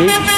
안.